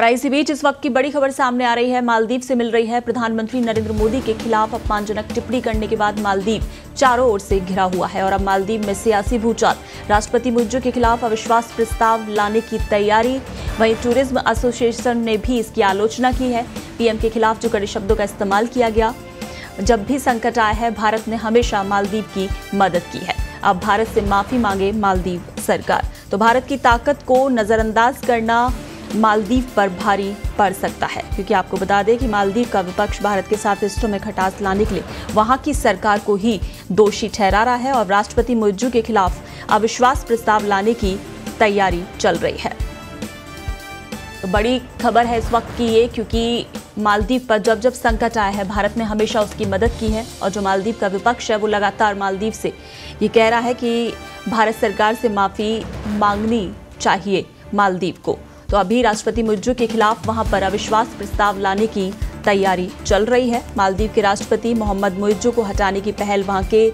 और इसी बीच इस वक्त की बड़ी खबर सामने आ रही है। मालदीव से मिल रही है प्रधानमंत्री नरेंद्र मोदी के खिलाफ अपमानजनक टिप्पणी करने के बाद मालदीव चारों ओर से घिरा हुआ है और अब मालदीव में सियासी भूचाल। राष्ट्रपति मुर्जो के खिलाफ अविश्वास प्रस्ताव लाने की तैयारी। वहीं टूरिज़्म एसोसिएशन ने भी इसकी आलोचना की है। पीएम के खिलाफ जो कड़े शब्दों का इस्तेमाल किया गया, जब भी संकट आया है, भारत ने हमेशा मालदीव की मदद की है। अब भारत से माफ़ी मांगे मालदीव सरकार। तो भारत की ताकत को नजरअंदाज करना मालदीव पर भारी पड़ सकता है। क्योंकि आपको बता दें कि मालदीव का विपक्ष भारत के साथ रिश्तों में खटास लाने के लिए वहाँ की सरकार को ही दोषी ठहरा रहा है और राष्ट्रपति मुर्जू के खिलाफ अविश्वास प्रस्ताव लाने की तैयारी चल रही है। तो बड़ी खबर है इस वक्त की ये, क्योंकि मालदीव पर जब जब संकट आया है, भारत ने हमेशा उसकी मदद की है और जो मालदीव का विपक्ष है, वो लगातार मालदीव से ये कह रहा है कि भारत सरकार से माफ़ी मांगनी चाहिए मालदीव को। तो अभी राष्ट्रपति मुर्जू के खिलाफ वहाँ पर अविश्वास प्रस्ताव लाने की तैयारी चल रही है। मालदीव के राष्ट्रपति मोहम्मद मुर्जू को हटाने की पहल वहाँ के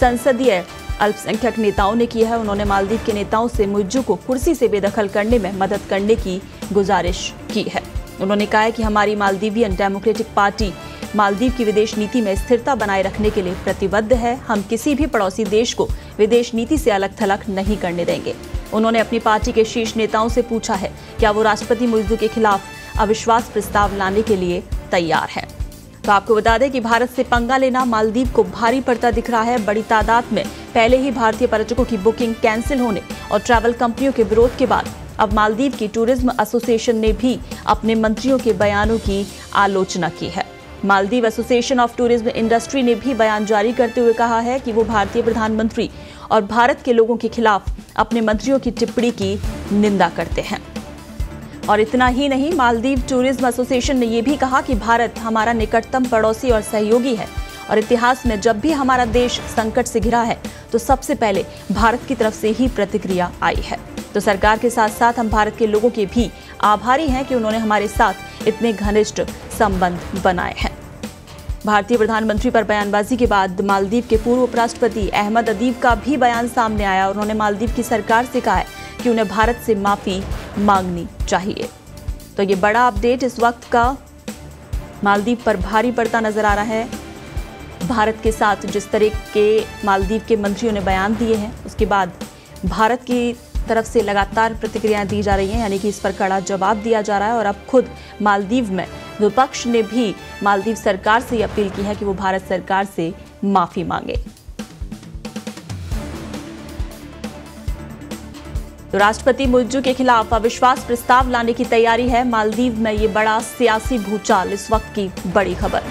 संसदीय अल्पसंख्यक नेताओं ने की है। उन्होंने मालदीव के नेताओं से मुर्जू को कुर्सी से बेदखल करने में मदद करने की गुजारिश की है। उन्होंने कहा है कि हमारी मालदीवियन डेमोक्रेटिक पार्टी मालदीव की विदेश नीति में स्थिरता बनाए रखने के लिए प्रतिबद्ध है। हम किसी भी पड़ोसी देश को विदेश नीति से अलग थलग नहीं करने देंगे। उन्होंने अपनी पार्टी के शीर्ष नेताओं से पूछा है, क्या वो राष्ट्रपति मुर्जू के खिलाफ अविश्वास प्रस्ताव लाने के लिए तैयार है? तो आपको बता दें कि भारत से पंगा लेना मालदीव को भारी पड़ता दिख रहा है। बड़ी तादाद में पहले ही भारतीय पर्यटकों की बुकिंग कैंसिल होने और ट्रैवल कंपनियों के विरोध के बाद अब मालदीव की टूरिज़्म एसोसिएशन ने भी अपने मंत्रियों के बयानों की आलोचना की है। Maldives association of tourism industry ने भी बयान जारी करते हुए कहा है कि वो भारतीय प्रधानमंत्री और भारत के लोगों के खिलाफ अपने मंत्रियों की टिप्पणी की निंदा करते हैं। और इतना ही नहीं, मालदीव टूरिज़्म एसोसिएशन ने यह भी कहा कि भारत हमारा निकटतम पड़ोसी और सहयोगी है। और इतिहास में जब भी हमारा देश संकट से घिरा है तो सबसे पहले भारत की तरफ़ से ही प्रतिक्रिया आई है। तो सरकार के साथ साथ हम भारत के लोगों के भी आभारी हैं कि उन्होंने हमारे साथ इतने घनिष्ठ संबंध बनाए हैं। भारतीय प्रधानमंत्री पर बयानबाजी के बाद मालदीव के पूर्व उपराष्ट्रपति अहमद अदीब का भी बयान सामने आया। और उन्होंने मालदीव की सरकार से कहा है कि उन्हें भारत से माफ़ी मांगनी चाहिए। तो ये बड़ा अपडेट इस वक्त का मालदीव पर भारी पड़ता नज़र आ रहा है। भारत के साथ जिस तरह के मालदीव के मंत्रियों ने बयान दिए हैं, उसके बाद भारत की तरफ़ से लगातार प्रतिक्रियाएँ दी जा रही हैं, यानी कि इस पर कड़ा जवाब दिया जा रहा है और अब खुद मालदीव में विपक्ष ने भी मालदीव सरकार से अपील की है कि वो भारत सरकार से माफ़ी मांगे। तो राष्ट्रपति मुर्जू के खिलाफ अविश्वास प्रस्ताव लाने की तैयारी है। मालदीव में ये बड़ा सियासी भूचाल इस वक्त की बड़ी खबर।